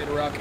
ready to rock.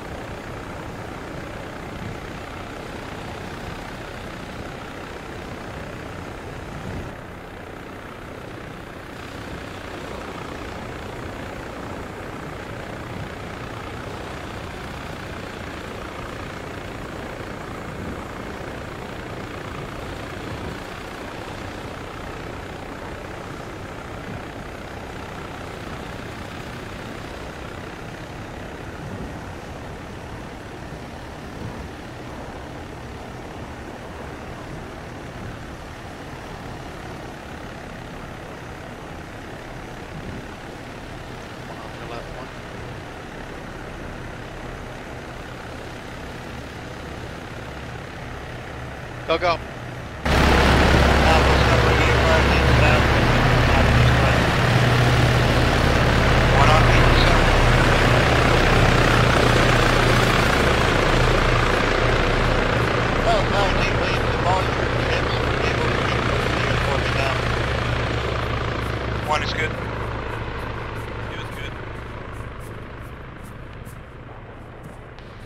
One on the left one. Go, go. One on me, south. Oh, no, leave, leave, the ball your chips, able to keep moving towards the down. One is good. It was good.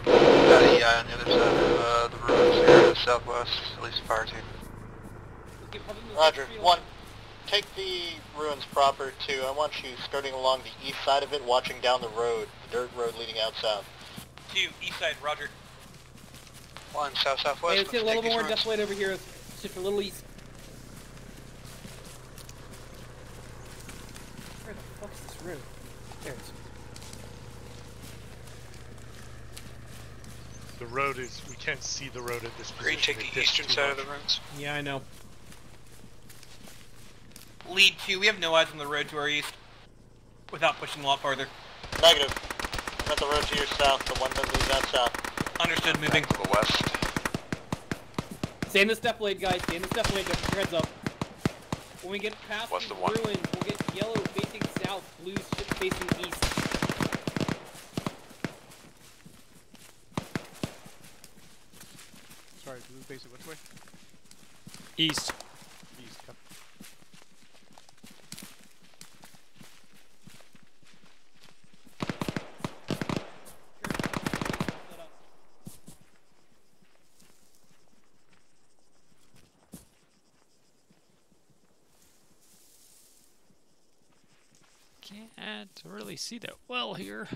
Got an EI on the other side of uh, the ruins here to the southwest, at least fire team. Roger, one, take the ruins proper two. I want you skirting along the east side of it, watching down the road, the dirt road leading out south. Two, east side, roger. One south southwest. Hey, let's get a little more ruins. depth over here. Let's shift a little east. Where the fuck is this road? There it is. The road is, we can't see the road at this Green, position. take the eastern too side of the ruins. Yeah, I know. Lead two, we have no eyes on the road to our east. Without pushing a lot farther. Negative. I'm at the road to your south, the one that leads out south. Understood, moving. To the west. Stay in the step blade, guys. Stay in the step blade. Get your heads up. When we get past What's these the one? ruins, we'll get yellow facing south, blue sh- facing east. Sorry, blue facing which way? East. East. Yep. Can't really see that well here.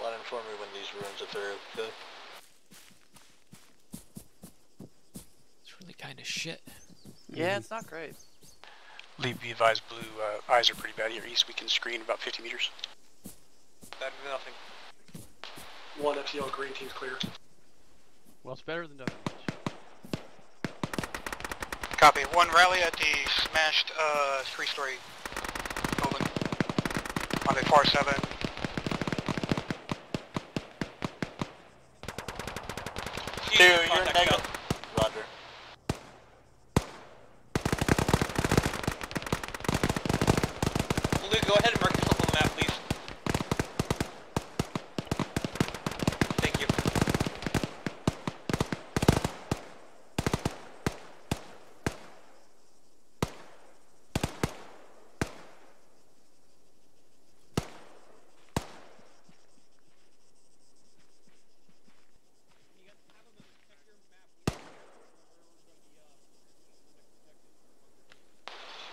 Let inform me when these ruins are through. Good. It's really kind of shit. Yeah, it's not great. Leave be advised, blue uh, eyes are pretty bad here east. We can screen about 50 meters. That'd be nothing. One FTL green team's clear. Well, it's better than nothing. Copy. One rally at the smashed uh, three-story building on the far seven. Two, you're Contact negative. south. Roger. Blue, go ahead and mark yourself on the map, please. Thank you.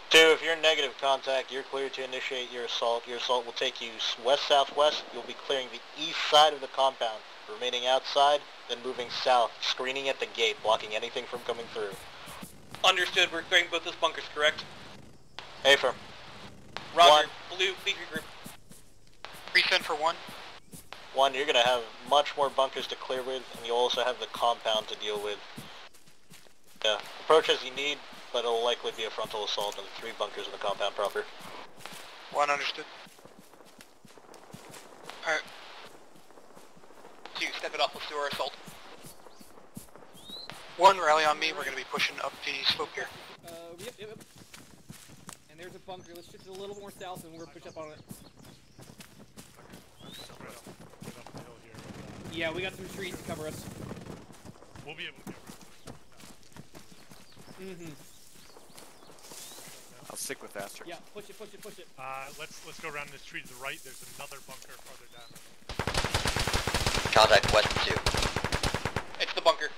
Two, if you're in negative contact, you're clear to initiate your assault. Your assault will take you west-southwest. You'll be clearing the east side of the compound, remaining outside, then moving south, screening at the gate, blocking anything from coming through. Understood, we're clearing both those bunkers, correct? Affirm. Roger. One. Blue, please regroup. Resend for one. One, you're going to have much more bunkers to clear with, and you'll also have the compound to deal with. Yeah, approach as you need, but it'll likely be a frontal assault on the three bunkers in the compound proper. One understood. Alright. Two, step it off, let's do our assault. One rally on me. We're going to be pushing up the slope here. Uh, yep, yep, yep. And there's a bunker. Let's shift it a little more south, and we're gonna push up on it. Right up- right up the hill here. Yeah, we got some trees to cover us. We'll be able to get Mm-hmm. I'll stick with Aster. Yeah, push it, push it, push it. Uh, let's let's go around this tree to the right. There's another bunker farther down. Contact west two. It's the bunker.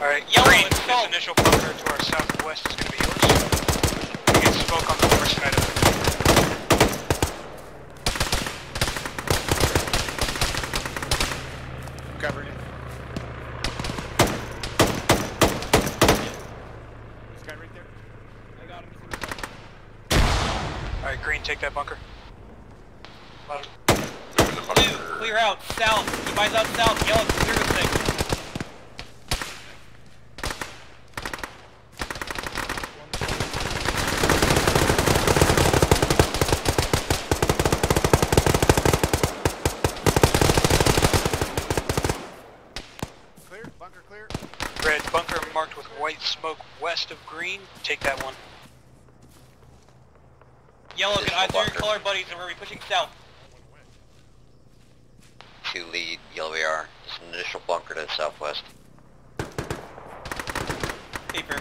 Alright, Yellow, this initial bunker to our southwest is gonna be yours. You get smoke on the north side of it. Covering it. This guy right there. I got him. He's in the Alright, green, take that bunker. Left. Blue, clear out. South. You guys out south. Yellow, clear this thing. Clear. Bunker clear. Red bunker marked with white smoke west of green. Take that one. Yellow, Additional eyes your color buddies, and we're pushing south. Two lead, yellow AR. Just an initial bunker to the southwest. Paper.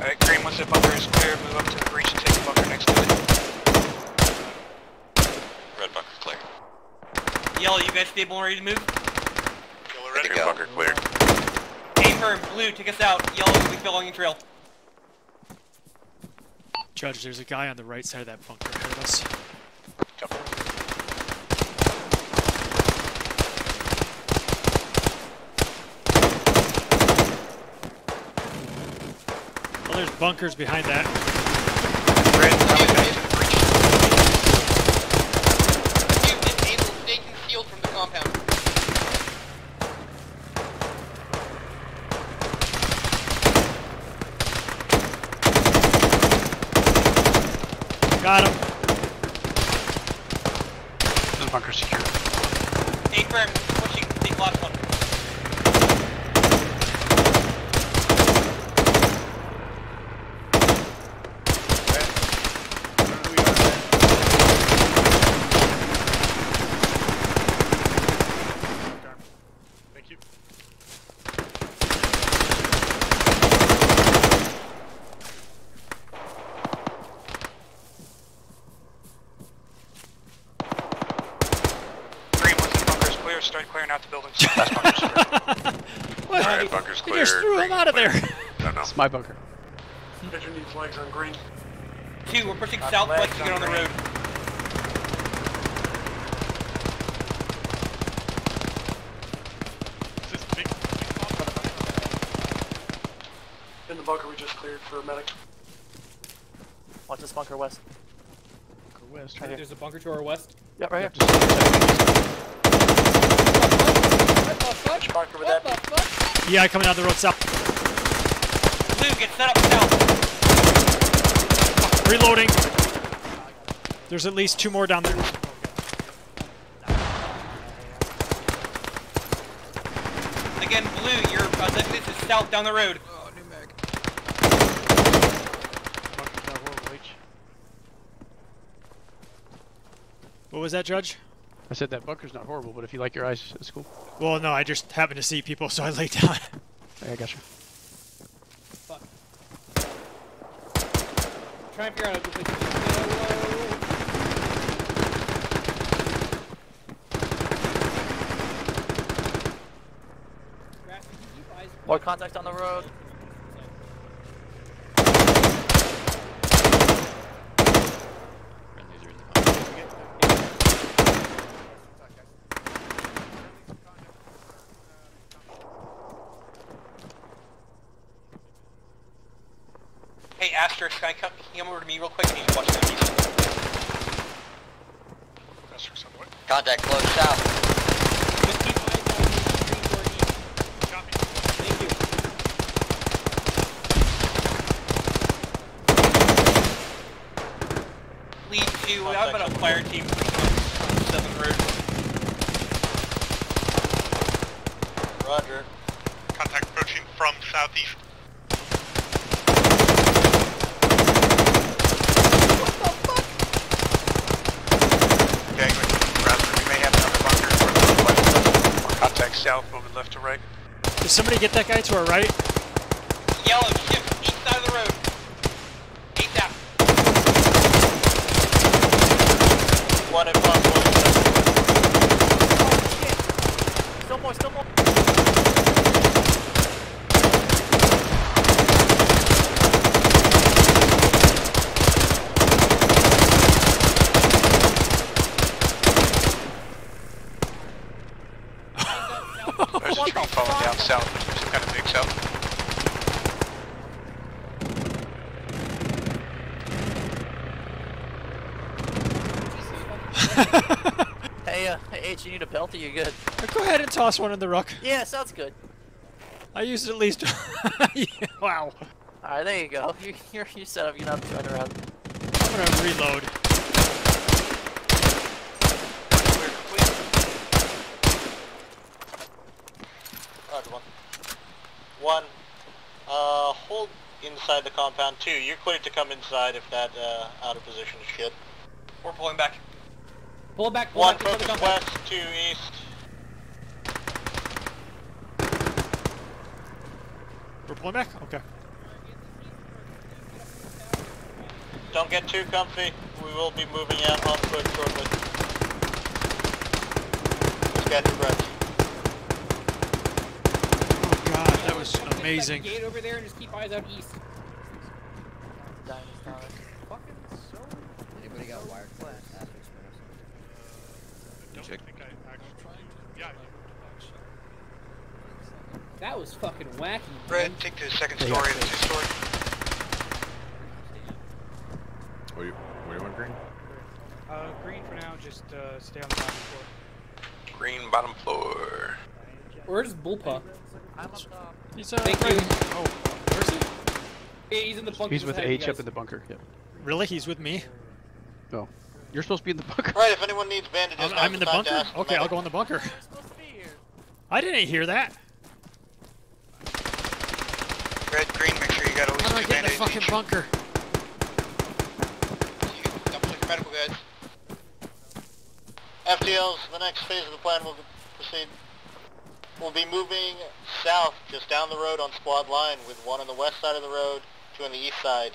Alright, green, once the bunker is clear, move up to the breach and take the bunker next to it. Red bunker clear. Yellow, you guys stable and ready to move? Yellow Ready to go. Bunker clear. Paper and blue, take us out. Yellow, we following your trail. Judge, there's a guy on the right side of that bunker ahead of us. Copy. Well, there's bunkers behind that. Red, coming back to the breach. You disable, stay concealed from the compound. Got him. The bunker secure. Paper and pushing, take last one. Thank you. Green, once the bunker is clear, start clearing out the buildings. Last bunker secure. What? Alright, bunker's You just clear, threw him green's out of clear. there. Don't know. It's my bunker. Pigeon needs flags on green. Two, we're pushing southwest to get on the road. This big? big? In the bunker we just cleared for a medic. Watch this bunker west. Bunker west. Right here. There's a bunker to our west. Yeah, right here. Which bunker would that be? Yeah, coming down the road south. Blue, get set up south. Reloading. There's at least two more down there. Again, blue, your uh, distance is south down the road. Bunker's not horrible, What was that, Judge? I said that bunker's not horrible, but if you like your eyes, it's cool. Well, no, I just happened to see people, so I laid down. Hey, I got you. Fuck. Try and figure out a good place to yellow. Grass, can you keep eyes- More contact on the road. Master, can I come, come over to me real quick? I need watch that piece. Master's. Contact close south. Whiskey 5 Copy. Lead 2, Contact how about a fire team from 7 Roger. Contact approaching from southeast. South, moving left to right. Did somebody get that guy to our right? Yellow, shift, east side of the road. East out. One in front, one in center. Still more, still more. There's a tree falling down south. Some kind of big south. Hey, uh, hey, H, you need a belt or you good? Go ahead and toss one in the ruck. Yeah, sounds good. I used at least. Yeah, wow. Alright, there you go. You, you're, you set up, you're not turning around. I'm gonna reload. Roger, one. One. Uh, hold inside the compound. Two, you're cleared to come inside if that, uh, out of position is shit. We're pulling back. Pull back, pull One, back into focus west, two east. We're pulling back? Okay. Don't get too comfy. We will be moving out on foot shortly. Just got your breath. Oh god, that was amazing. That gate over there and just keep eyes out east. Dying, dying. Anybody got wired class? I don't think I actually... Yeah, That was fucking wacky. Red, man. take to the second story and the two story. What do you, what do you want, Green? Uh, green for now, just uh, stay on the bottom floor. Green bottom floor. Where's Bullpup? He's uh, Thank right- you. Oh, where's he? Yeah, he's in the bunker. He's with ahead of H up in the bunker. Yep. Really? He's with me? Oh. You're supposed to be in the bunker. Right, if anyone needs bandages, I'm, I'm in the bunker? Okay, I'll go in the bunker. You're supposed to be here. I didn't hear that. Red, green, make sure you got at How do I get in the fucking each. bunker? Double check your medical guys. FTLs, the next phase of the plan will proceed. We'll be moving south, just down the road on squad line, with one on the west side of the road, two on the east side.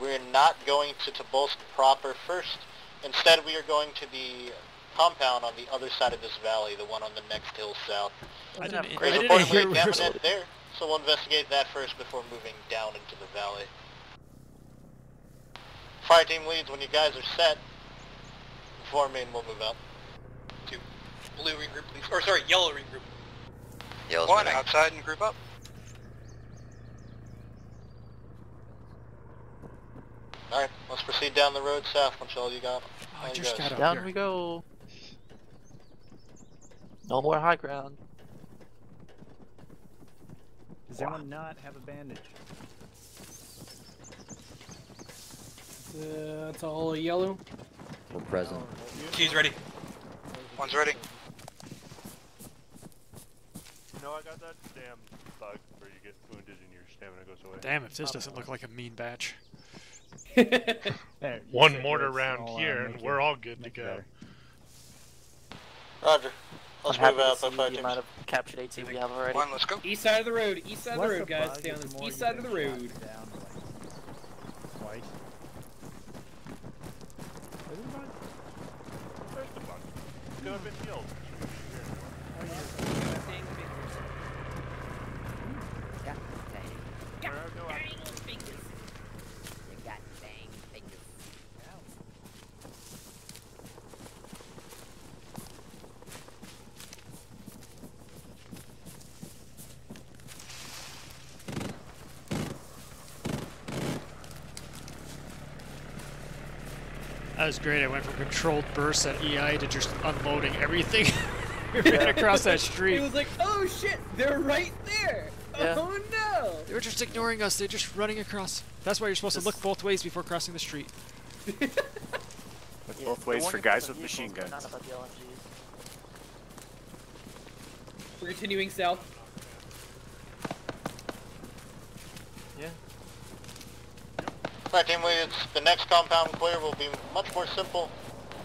We're not going to Tobolsk proper first. Instead, we are going to the compound on the other side of this valley, the one on the next hill south. I didn't, I There's didn't hear a where there, so we'll investigate that first before moving down into the valley. Fire team leads when you guys are set. Inform me and we'll move out. Two. Blue regroup, please. Or sorry, yellow regroup. Yellow's One, moving. outside and group up. Alright, let's proceed down the road south once all you got. Oh, I you just guys. got up Down here. we go. No more high ground. Does anyone not have a bandage? Uh, that's all yellow. We're present. She's ready. One's ready. No, I got that damn bug where you get wounded and your stamina goes away. Damn, if this doesn't look like a mean batch. One mortar round I'll, uh, here, and we're all good to go. better. Roger. Let's I'm happy move to out by see the teams. amount of captured AT we have already. One, let's go. East side of the road. East side of the road, guys. Stay on the east side of the road. down, like, Twice. Where's the bug? Where's the bug? Could have been killed. There are no That was great. I went from controlled bursts at EI to just unloading everything right across that street. It street. was like, oh shit, they're right there. Yeah. Oh no. They were just ignoring us. They're just running across. That's why you're supposed to look both ways before crossing the street. Yeah, both ways for guys with machine guns. Not about the LMGs. We're continuing south. Yeah. Fire team leads, the next compound clear will be much more simple.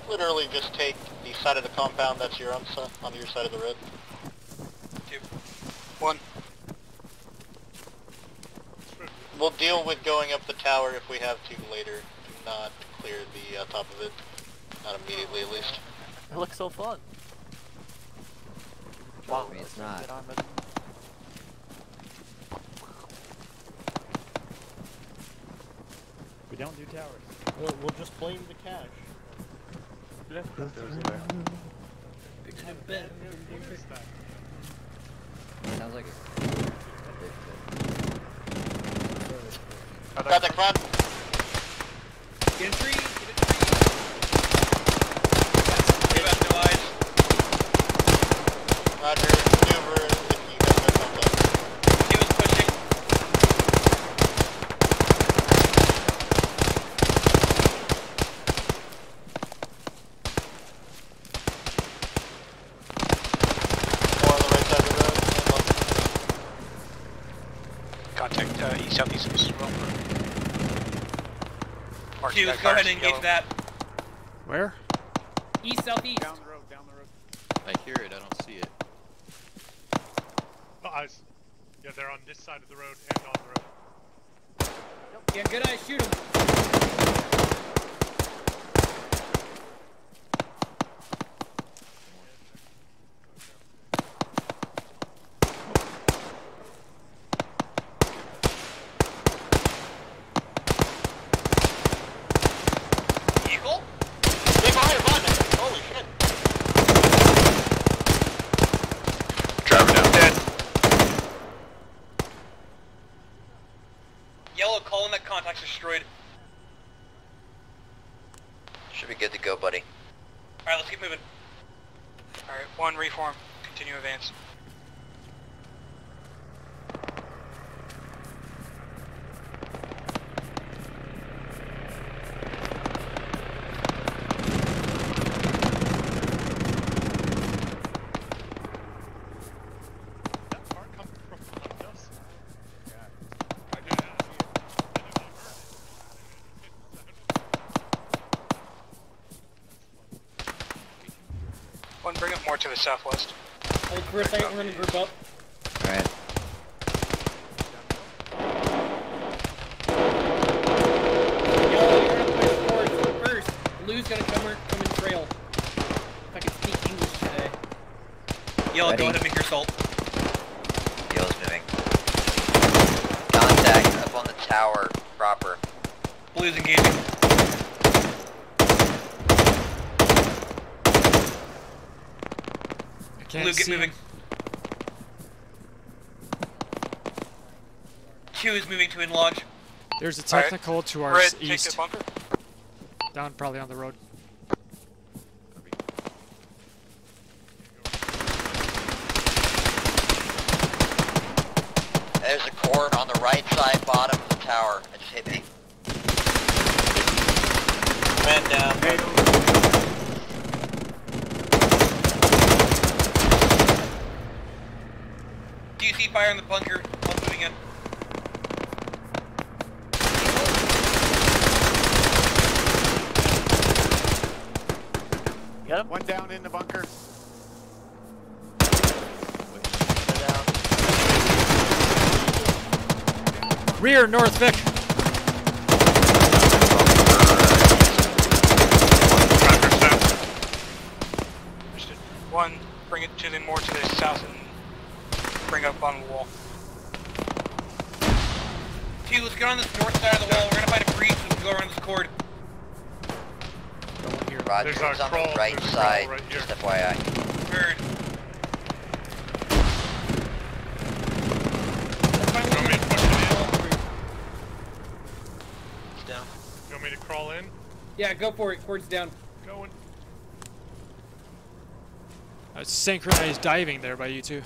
Literally just take the side of the compound that's your own si- on your side of the road. One. We'll deal with going up the tower if we have to later. Do not clear the uh, top of it. Not immediately, at least. It looks so fun. Wow, it's not. Get on with- We don't do towers. We'll, we'll just blame the cash. Sounds like Contact front. Get in tree! Get in tree! We have no eyes. Roger. Maneuver if you have no contact. He was pushing. More on the right side of the road. Contact east southeast of us as well. Marking Hughes, go ahead and engage yellow. that. Where? East, southeast. Down the road, down the road. I hear it, I don't see it. Oh, eyes. Yeah, they're on this side of the road and on the road. Yeah, good eye, shoot him. Eagle? Stay behind your button. Holy shit. Driver down. Dead. Yellow, call in that contact's destroyed. Should be good to go, buddy. Alright, let's keep moving. Alright, one reform. Continue advance. That car coming from behind us? Yeah. I did not hear it. I did not heard it. One, bring it more to the southwest. Hold for a we're gonna group up. Alright. Yellow, you're gonna push forward first. Blue's gonna come, or- come and trail. If I can speak English today. Yellow, Ready. go ahead and make your assault. Yellow's moving. Contact up on the tower proper. Blue's engaging. I can't Blue, get moving. Q is moving to enlarge. There's a Alright. technical to our Red, s- take east. bunker. Down probably on the road. There's a cord on the right side bottom of the tower. It's just hit me. Man down. Do you see fire in the bunker? I'm moving in. Get him? One down in the bunker. Rear, North Vic. Driver south. Understood. One, bring it to the more to the south and bring up on the wall. Q, let's get on this north side of the wall. We're gonna find a breach so we can go around this cord. No one here. Roger, There's a on crawl- the right there's side. right just FYI. Heard. You want me to push it in? It's down. You want me to crawl in? Yeah, go for it. Cord's down. Going. Uh, synchronized diving there by you two.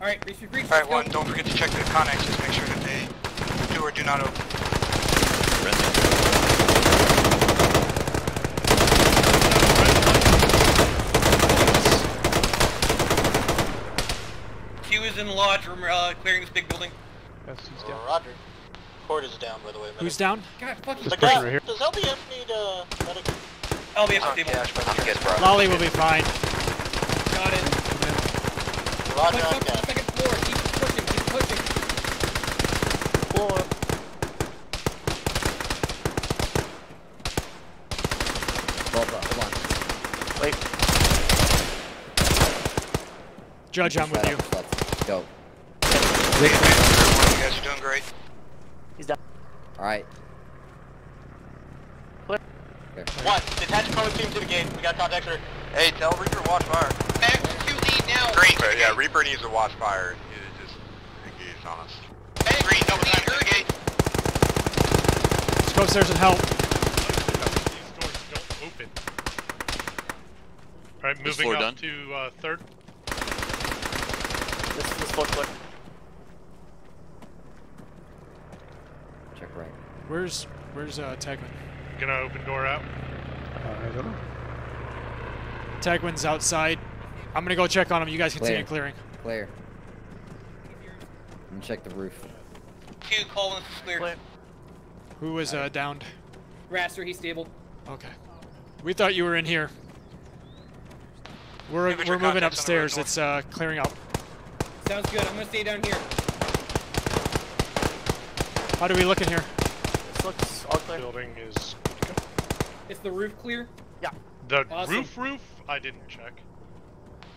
Alright, reach your breach. Alright, one, don't forget to check the connexes, make sure that they do or do not open. Q is in the lodge. We're uh, clearing this big building. Roger. Cord is down, by the way. Who's down? God fucking The person guy, right here. does LBF need uh, medic? LBS stable. I'm. Lolly will be fine. Got it. Roger Push on up to the cash. second floor. Keep pushing. Keep pushing. Floor. Hold on, hold on. Wait. Judge, I'm with you. Up, left. Go. Take advantage. You guys are doing great. He's down. Alright. Clear. Okay. One, detach pro team to the gate. We got contact, sir. Hey, tell Reaper watch fire. X2 lead now. Green, But yeah, Reaper needs to watch fire. He just engaged on us. Hey, Green, double time to the gate. Let's go upstairs and help. These doors don't open. Alright, moving up done? to uh, third. This this clear. Check right. Where's where's uh, Tagman? Gonna open door out. I don't know. Tagman's outside. I'm gonna go check on him. You guys continue Clear. clearing. Clear. Let me check the roof. Q, call when clear. Clear. Who was uh, downed? Raster, he's stable. Okay. We thought you were in here. We're, Give us your we're moving contacts on the upstairs. It's uh, clearing up. Sounds good. I'm gonna stay down here. How do we look in here? This looks all clear. Building is good. Is the roof clear? Yeah. The Awesome. roof roof, I didn't check.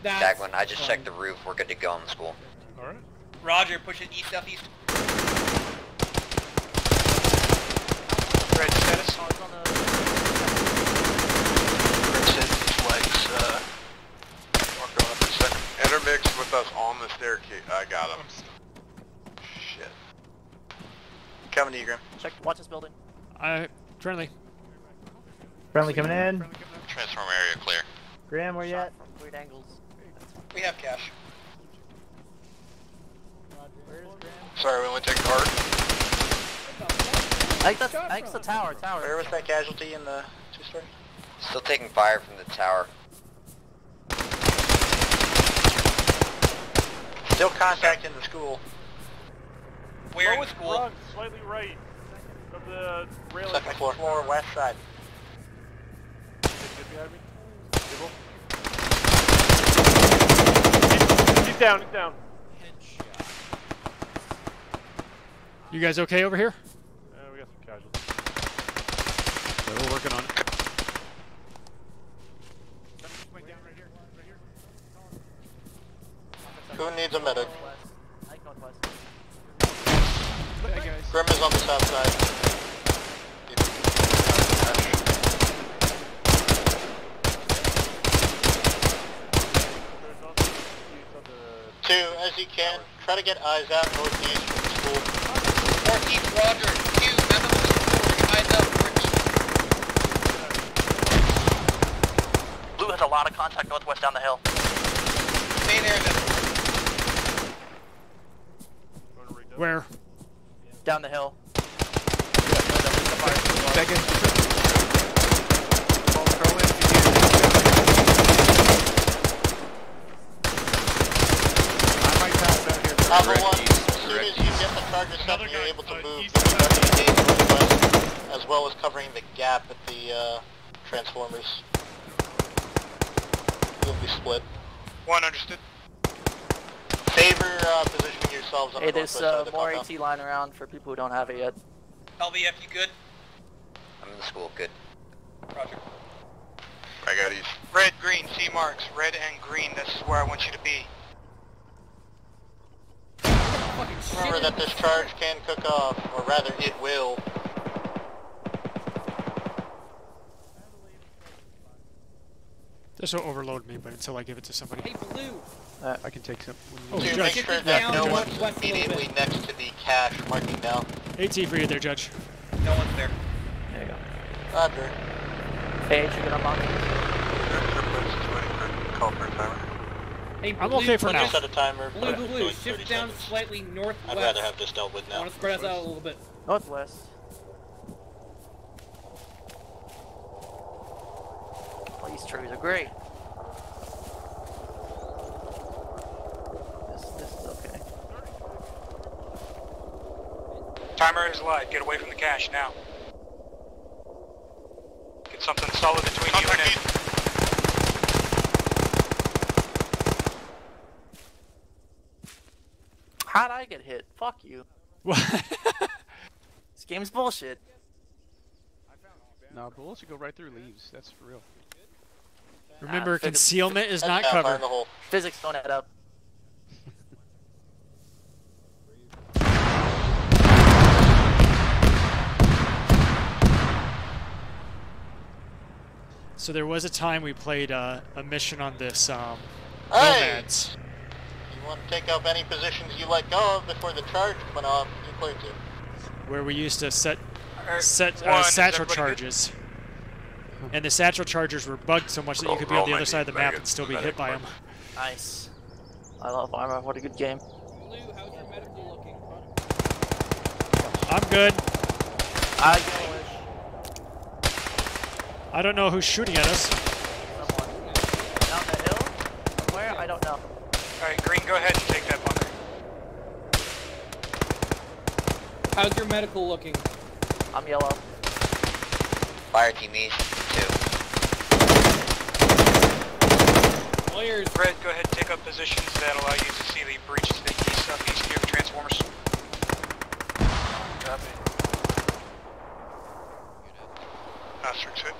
That's Dagwin, I just fine. checked the roof. We're good to go in the school. Alright. Roger, push it east southeast. Red status. Oh, it's on the. Red flags, uh, mark on up in a second. Intermix with us on the staircase. I got him. Shit. Coming to you, Grim. Check. Watch this building. I friendly. Friendly coming in. Transform area clear. Graham, where you Shot at? from weird angles. We have cash. Sorry, we only take the. I think that's. I think it's the tower. Tower. Where was that casualty in the two-story? Still taking fire from the tower. Still contacting the school. Where in the school? Front, slightly right of the railing. Second floor. Floor, west side. Get behind me. Dribble. He's, he's down, he's down. You guys okay over here? Uh, we got some casualties. we're working on it. Who needs a medic? I think northwest. Grim is on the south side. Two, as you can, try to get eyes out northeast from the school. Northeast, Roger. Q, remember the floor. Eyes up. Blue has a lot of contact northwest down the hill. Stay there then. Where? Down the hill. Alpha Direct 1, east, as soon direct as you get the target set and you're able to uh, move, east the side. engage northwest, as well as covering the gap at the uh, transformers. You'll be split. One understood. Favor uh, positioning yourselves on Hey, there's northwest uh, more. AT lying around for people who don't have it yet. LVF, you good? I'm in the school. Good. Roger. I got east. Red, green, C marks. Red and green, this is where I want you to be. Remember that this charge can cook off, or rather it will. This will overload me, but until I give it to somebody. Hey, blue. Uh, I can take some. Oh, to Judge. make sure that no one's northwest a little bit. immediately next to the cache marking now. AT for you there, Judge. No one's there. There you go. Roger. Hey, you can unlock it. Call for a. Hey, blue. I'm okay for Let now. me set a timer. Blue, blue, blue. Shift down seconds. slightly northwest. I'd rather have this dealt with now. I now. want to spread us out a little bit. Northwest. Oh, these trees are great. This, this is okay. Timer is live. Get away from the cache now. Get something solid between you and it. How'd I get hit? Fuck you. What? This game's bullshit. No, bullets should go right through leaves. That's for real. Remember, Ah, concealment is not Yeah, cover. the hole. Physics don't add up. So there was a time we played uh, a mission on this um, Hey! Nomads. You want to take up any positions you let go of before the charge went off, you clear to. where we used to set set uh, is satchel everybody good? charges. And the satchel chargers were bugged so much that you could be on the other side of the map and still be hit by them. Nice. I love armor. What a good game. Blue, how's your medical looking? I'm good. I yellowish. I don't know who's shooting at us. Someone. Down the hill? Where? I don't know. Alright, Green, go ahead and take that bunker. How's your medical looking? I'm yellow. Fire team east, two. Players, Red, go ahead and take up positions that allow you to see the breach to the east, southeast near the transformers. Copy. Asterix hit.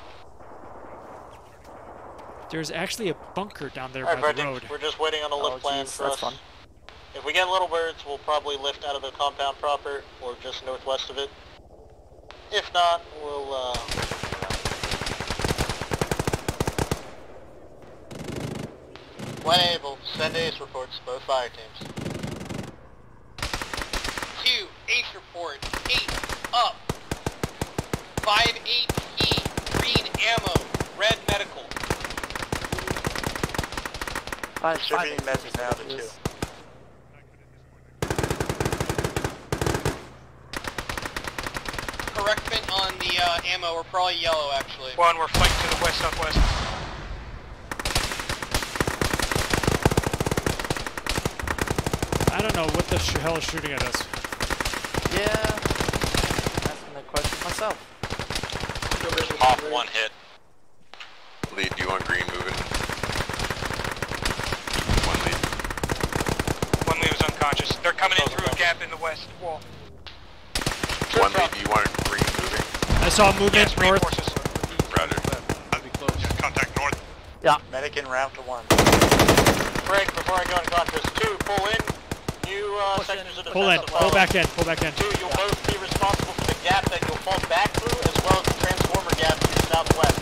There's actually a bunker down there Alright, by the road. we're just waiting on the Oh, lift plan jeez, for that's us. fun. If we get little birds, we'll probably lift out of the compound proper, or just northwest of it. If not, we'll, uh... When able, send ACE reports to both fire teams. Two, ace report, eight, up. Five, eight, E, green ammo, red medical. Five, Distributing five message now to two. Correctment on the uh, ammo, we're probably yellow actually. One, we're flanked to the west southwest. I don't know what the sh- hell is shooting at us. Yeah. Asking that question myself. Off one hit. Lead, you want green moving? One lead. One lead was unconscious. They're coming in through a gap in the west wall. One lead, do you want green moving? I saw movement Yes, north. reinforces. Roger. I'll be close. Contact north. Yeah. Medic in route to one. Greg, before I go in contrast, two, pull in. New uh, Push in. sectors of defense Pull in. Pull follow. back in. Pull back in. Two, you'll both be responsible for the gap that you'll fall back through, as well as the transformer gap to your southwest.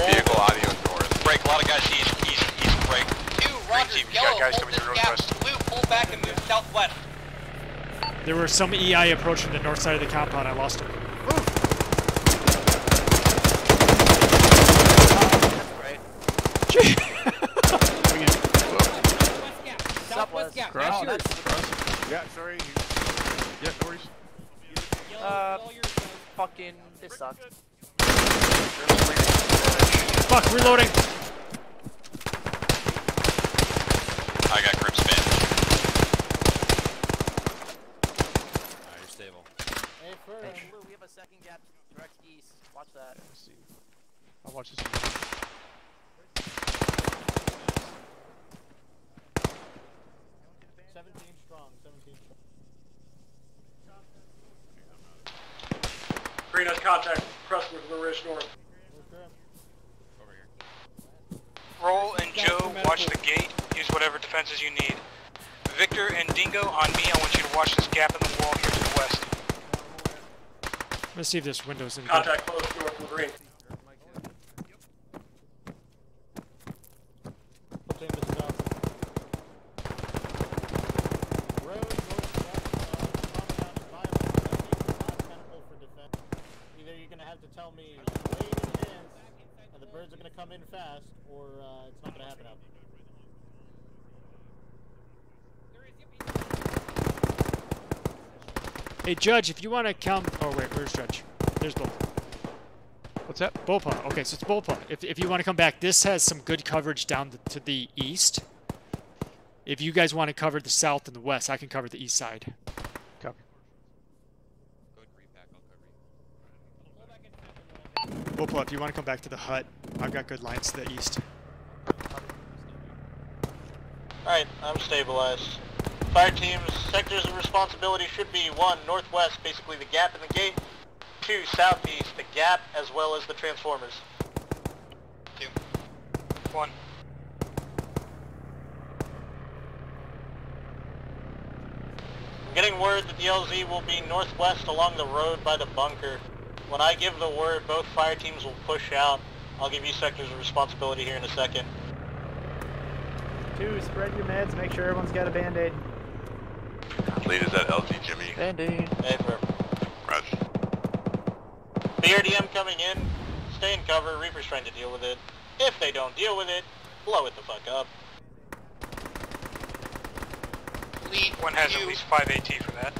Hold- Vehicle audio north. Break, a lot of guys east, east, east, break. Two, Roger, team, you got yellow, guys hold coming this through gap. northwest. Blue, pull back and move southwest. There were some EI approaching the north side of the compound. I lost him. Southwest gap. Southwest Southwest. gap. Cross. Oh, yours. Yeah, sorry. Yeah, no worries. Uh, all yours, guys. fucking. This sucks. Fuck, reloading. I got grip spin. you're stable. Hey, Blue, we have a second gap direct east. Watch that. Let's see. I'll watch this. one. Seventeen strong, seventeen strong. Green has contact. Crestwood to the ridge north. Over here. Roll and Joe, watch the gate. Use whatever defenses you need. Victor and Dingo, on me, I want you to watch this gap in the wall here to the west. Let's see if this window's in. Contact close north from green. Team is south. Road northwest of compound environment. That is not tenable for defense. Either you're gonna have to tell me way in advance, and the birds are gonna come in fast, or uh, it's not gonna happen out. Hey, Judge, if you want to come... Oh, wait, where's Judge? There's Bullpup. What's that? Bullpup. Okay, so it's Bullpup. If, if you want to come back, this has some good coverage down the, to the east. If you guys want to cover the south and the west, I can cover the east side. Copy. Go ahead, green pack, I'll cover you. Bullpup, if you want to come back to the hut, I've got good lines to the east. Alright, I'm stabilized. Fire teams, sectors of responsibility should be 1. Northwest, basically the gap in the gate. 2. Southeast, the gap as well as the transformers. 2. 1. I'm getting word that the LZ will be northwest along the road by the bunker. When I give the word, both fire teams will push out. I'll give you sectors of responsibility here in a second. Two, spread your meds, make sure everyone's got a band-aid. Lead is at LZ Jimmy. Band-aid. Hey, for Roger. BRDM coming in. Stay in cover. Reaper's trying to deal with it. If they don't deal with it, blow it the fuck up. Lead One has two. at least 5 AT for that.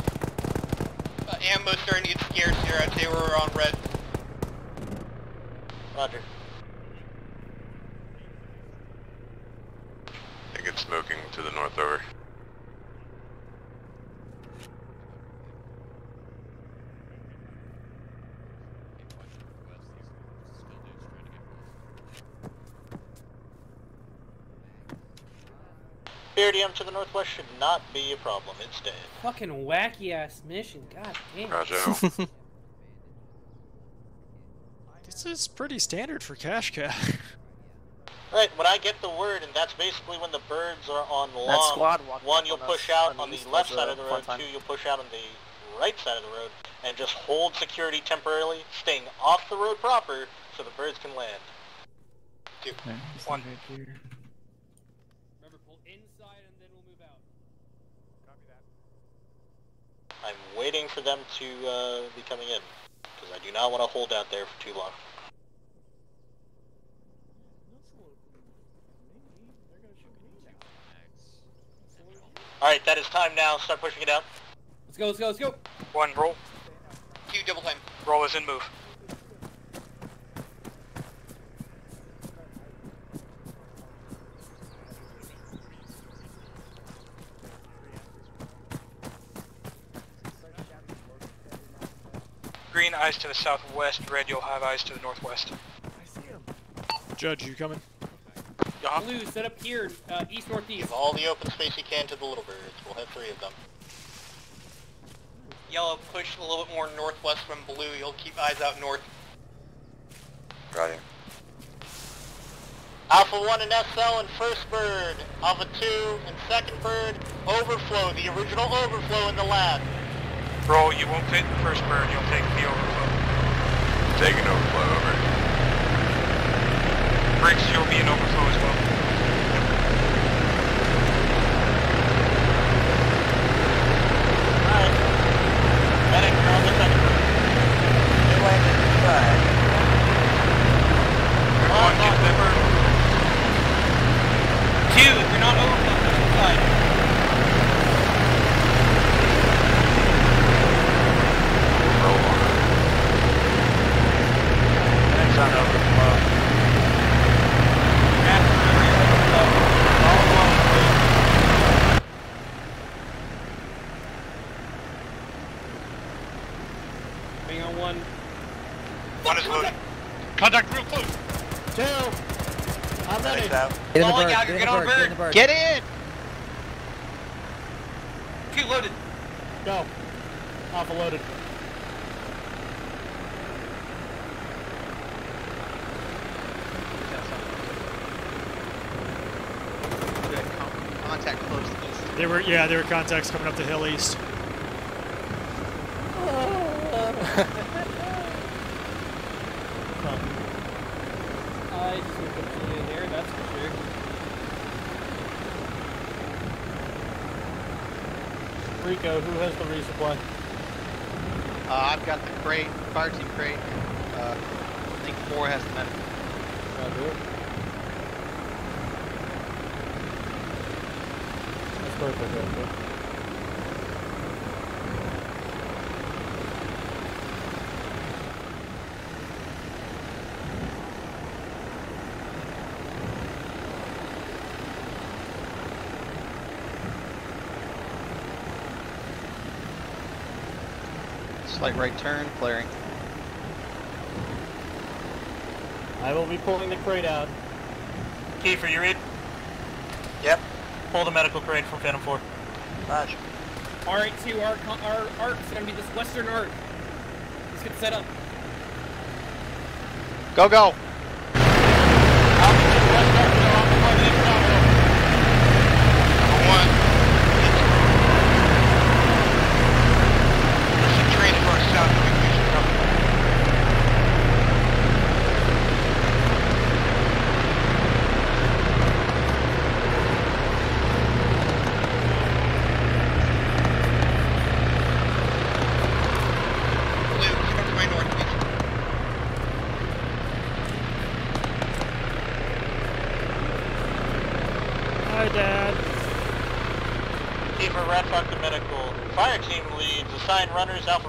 Uh, ammo starting to get scarce here. I'd say we're on red. Roger. I think it's smoking to the north over. BRDM to the northwest should not be a problem. It's dead. Fucking wacky ass mission. God damn. Roger. This is pretty standard for cash cow. Right, when I get the word, and that's basically when the birds are on That long, squad walking one you'll on push us out on the the left side uh, of the road, two you'll push out on the right side of the road, and just hold security temporarily, staying off the road proper so the birds can land. Two. One. Remember, pull inside and then we'll move out. I'm waiting for them to uh, be coming in, because I do not want to hold out there for too long. Alright, that is time now. Start pushing it out. Let's go, let's go, let's go. One, roll. Two double time. Roll is in move. Green eyes to the southwest, red you'll have eyes to the northwest. I see him. Judge, you coming? Blue, set up here, uh, east northeast. Give all the open space you can to the little birds. We'll have three of them. Yellow, push a little bit more northwest from blue. You'll keep eyes out north. Roger. Alpha 1 and SL and first bird. Alpha 2 and second bird. Overflow, the original overflow in the lab. Roll, you won't fit the first bird, you'll take the overflow. Taking overflow over. Briggs, you'll be in overflow as well. Alright. Medic, you're on the second bird. They landed inside. Everyone get that bird. Two, if you're not overflow, push inside. Roll on. Medic's on overflow. Hang on one. One is loaded. Contact real close. Two. I'm ready. Get in the bird, out, get you're in the get on bird, get in the bird. bird. Get in! Two loaded. Go. Alpha loaded. Contact close east. They were, yeah, there were contacts coming up the hill east. I just gonna continue in there, that's for sure. Rico, who has the resupply? Uh, I've got the crate, fire team crate. Uh, I think four has the medical. Roger it. Perfect, okay. Slight right turn, clearing. I will be pulling the crate out. Kiefer, you read? Yep. Pull the medical crate from Phantom 4. Roger. Alright, two, our, co- our arc's gonna be this western arc. Let's get set up. Go, go. Number one. There's some trains to our south. I think we should cover. Blue, keep up to my north, please. Hi, Dad. Team for Rat Park to Medical. Fire team leads. Assigned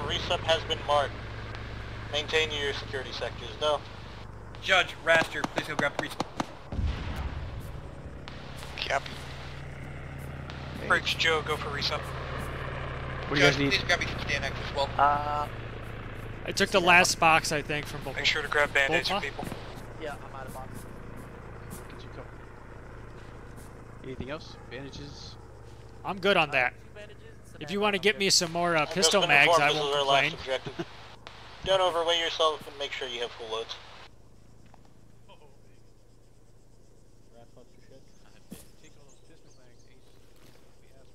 runners. Resup has been marked. Maintain your security sectors, though. Judge, Raster, please go grab the resup. Copy. Briggs, Joe, go for resup. What do you guys Judge, need? please grab me some STANAGs as well. Uh, I took the last box, I think, from both. Make sure to grab band-aids for people. yeah, I'm out of box. Get you covered. Anything else? Bandages? I'm good on that. If you want to get me some more uh, pistol mags, I won't our complain. Don't overweigh yourself and make sure you have full loads. Take all those pistol mags, Ace. We asked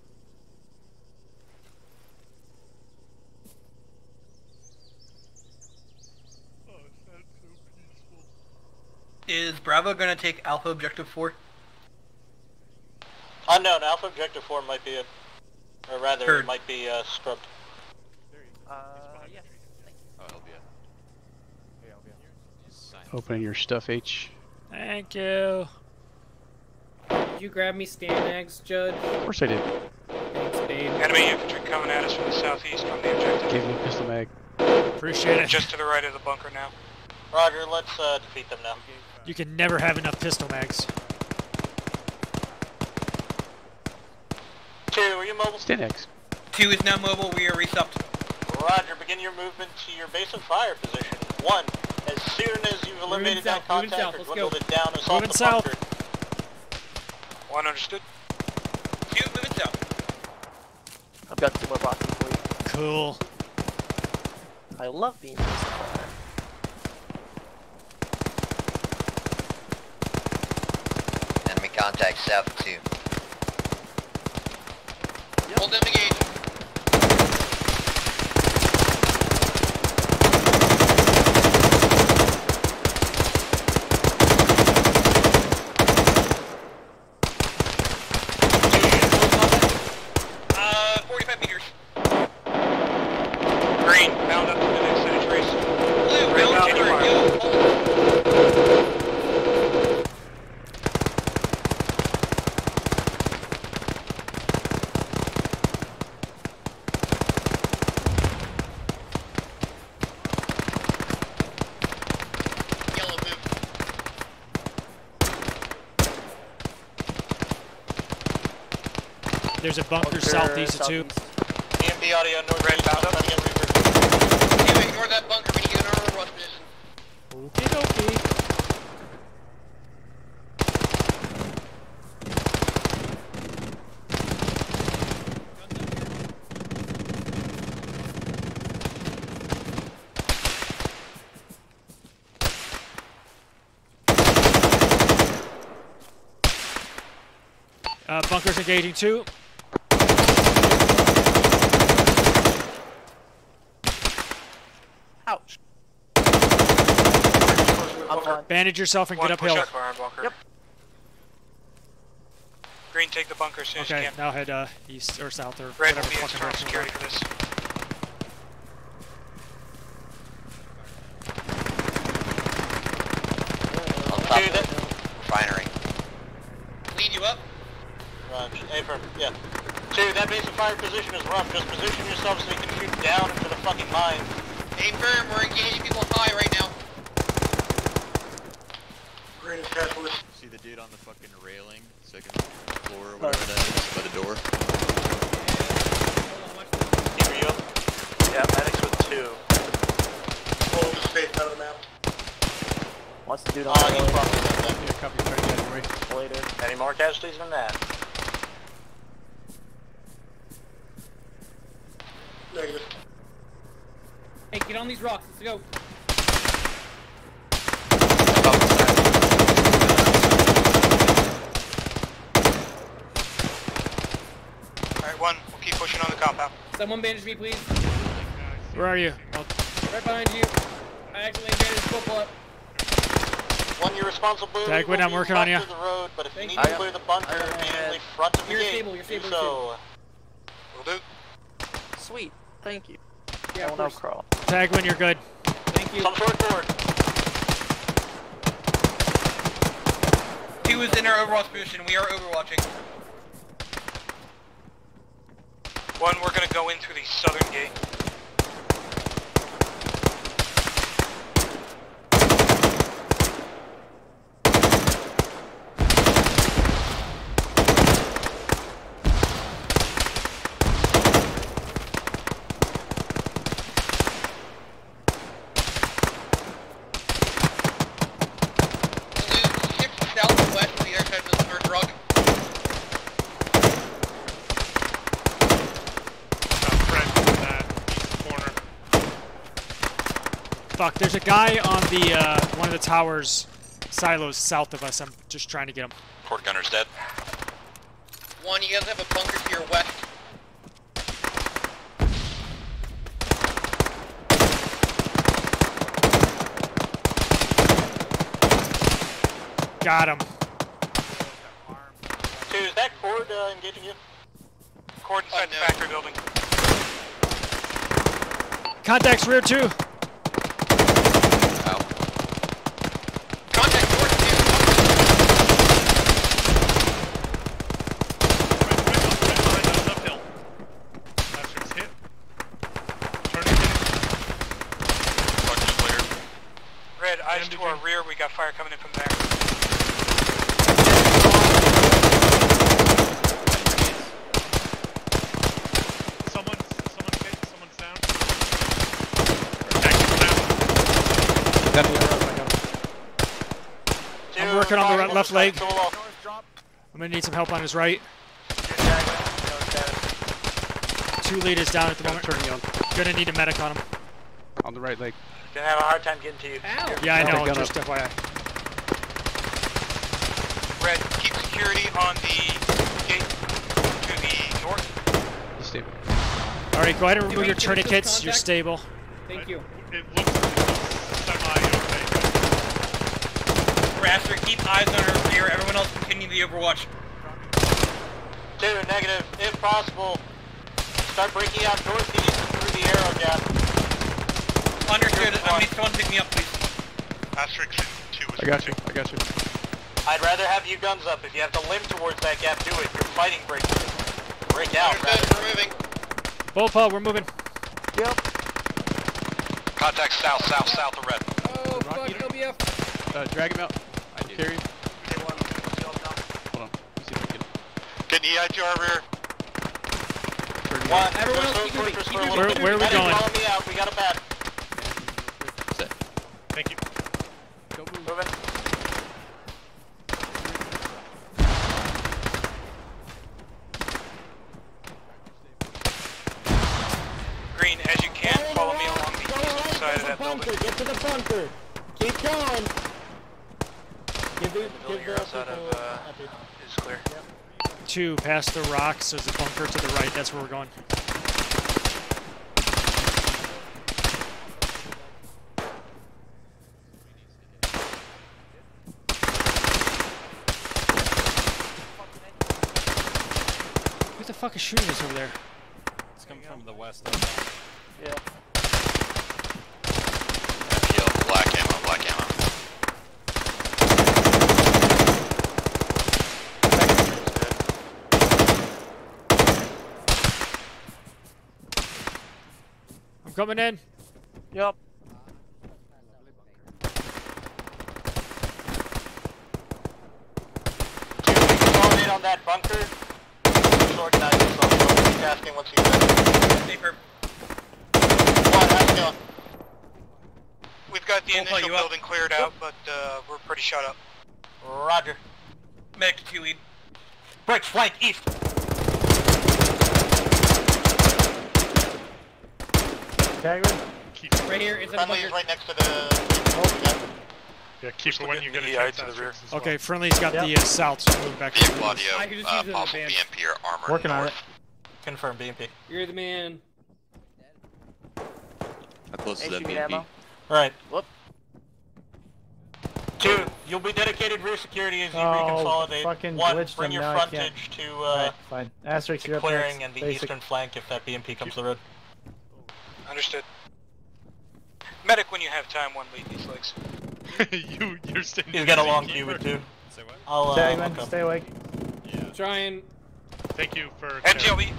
for. Is Bravo gonna take Alpha Objective 4? Unknown, Alpha Objective 4 might be a... Or rather, Heard. it might be uh, scrubbed. Oh, help you. Sign. Opening your stuff, H. Thank you. Did you grab me stand mags, Judge? Of course I did. Thanks, babe. Enemy infantry coming at us from the southeast on the objective. Give you a pistol mag. Appreciate it. Just to the right of the bunker now. Roger, let's uh, defeat them now. You can never have enough pistol mags. Two, are you mobile? STANAGs. 2 is now mobile, we are resupped. Roger, begin your movement to your base of fire position. One, as soon as you've eliminated that south, moving contact south, or dwindled it down, assault Moving the south. bunker. One understood. 2 moving south. I've got two more boxes for you. Cool. I love being this far. Enemy contact south 2. Hold them engaged. Uh, 45 meters. Green, bound up to the next set of trace. Blue, Red round out trigger, fire. you hold. Yellow move. There's a bunker southeast of two. EMP audio, north Red bound up. You ignore that bunker. We need to get in our rush position. Okie dokie. Uh, bunkers engaging two. Ouch. I'm fine. Bandage yourself and One get uphill. up fire bunker. Yep. Green, take the bunker as soon as you Okay, can. now head uh, east or south or Red whatever fucking direction. security for this. On top Dude, of that- the refinery. Lead you up. Roger, Affirm, yeah. Two, that base of fire position is rough. Just position yourself so you can shoot down into the fucking mine. Aim firm. We're engaging people high right now. Green is casualist. See the dude on the fucking railing, second floor or whatever that is, by the door. Keep you up. Yeah, medics with two. Hold the space out of the map. What's the dude on Uh, the he's road? probably dead then. Yeah, copy, try to get away. Later. Any more casualties than that? Negative. Hey, get on these rocks. Let's go. Alright, one. We'll keep pushing on the compound. Someone bandage me, please. Where are you? Oh, Right behind you. I accidentally bandaged full pull up. One, you're responsible. Dagwood, will I'm be working on left ya. The road, but if you Thank need you. to clear the bunker immediately front of the You're gate, stable, you're do stable, so. Will do. Sweet. Thank you. Yeah, I of will now crawl. tag when you're good. Thank you. Some short board. Two is in our overwatch position. We are overwatching. One, we're gonna go in through the southern gate. Shift southwest to the other side of the third rock. Uh, Fred, in that east corner. Fuck, there's a guy on the uh, one of the towers silos south of us. I'm just trying to get him. Port gunner's dead. One, you guys have a bunker to your west. Got him. Two, is that cord uh, engaging you? Cord inside the factory building. Contacts rear two. Contact force two. Behind us uphill. Master's hit. Turn to Bunker's cleared. Red, eyes Bandaging. to our rear. We got fire coming in from there. Someone's, someone's hit, someone's down. Tactics I'm working on the right- left leg. I'm gonna need some help on his right. You're Dagwood. No status. Two leaders down at the moment. Turning on. Gonna need a medic on him. On the right leg. Gonna have a hard time getting to you. Ow. Yeah, I Okay, know. gun Just up. FYI. Red, keep security on the gate to the north. You stay. All right, go ahead and remove your tourniquets. You're stable. Thank you. It looks semi-okay. Raster, keep eyes on our rear. Everyone else continue the overwatch. Two, negative. If possible, start breaking out northeast through the arrow gap. Understood. I need someone pick me up, please. Asterisk two I got you. I got you. I'd rather have you guns up. If you have to limp towards that gap, do it. You're fighting break. Break out, Understood. rather. We're moving. Bullpup, we're moving. Yep. Contact south, south, south of red. Oh, fuck, LBF. Uh, drag him out. I do. Carry him. One. Hold on. Let me see if I can Getting EI to our rear. One. Everyone Go else slow keep moving, fortress keep for a little Where- bit. where are we going? Follow me out. We got a bat. Set. Thank you. Don't move. Moving. Green, as you can, follow me along the eastern side of that building. Get to the bunker. Keep going. Give the, The building you're outside of uh, is clear. Two past the rocks. There's a bunker to the right. That's where we're going. Who the fuck is shooting us over there? It's coming from the west. Yeah. Kill. Black ammo, black ammo. I'm coming in. Yep. We consolidate on that bunker. Just organize yourself. So keep asking once you get Safer. One, how's it going? We've got the We'll initial you up. building cleared out, but uh, we're pretty shut up. Roger. Medic to two lead. Bricks, flank, east. Tagger? Keep Right here, it's in the Friendly is right next to the... Yeah, keep it when you get a the chance to the rear. well. Okay, friendly's got Yep. the uh, south, so moving back to Vehicle the audio. I could just uh, use it as a possible band. BMP or armor Working on it. Confirm BMP. You're the man. How close Hey, is that shoot BMP? ammo. Alright. Whoop. Two, you'll be dedicated rear security as you Oh, reconsolidate. fucking One, glitched bring them, your now frontage to, uh, Alright, fine. Asterisk, to clearing and the Basic. eastern flank if that BMP comes to the road. Understood. Medic when you have time, one lead these legs. you, you're standing He's got a long keep queue with working. two. I'll, uh, I'll Tagman, come. stay awake. Trying. Thank you for... NTLB,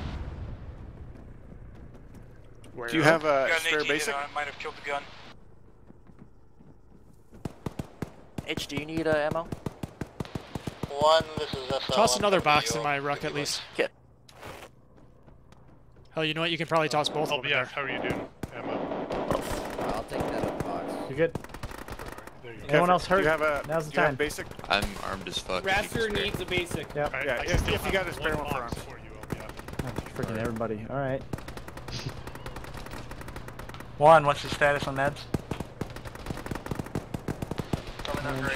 Where Do you have a got spare AT basic? that I might have killed the gun. H, do you need uh, ammo? One, this is SL. Toss another box in my ruck at least. Get. Hell, you know what? You can probably toss both Oh, of them yeah, there. how are you doing, Emma? I'll take that up box. You good? There you go. Anyone else hurt? You have a, Now's the do you have time. basic? I'm armed as fuck. if you can Raster needs a basic. Yep. Yeah, I if- if you got a spare one for box arms. for you, oh, yeah. Oh, freaking everybody. Alright. One, what's the status on meds?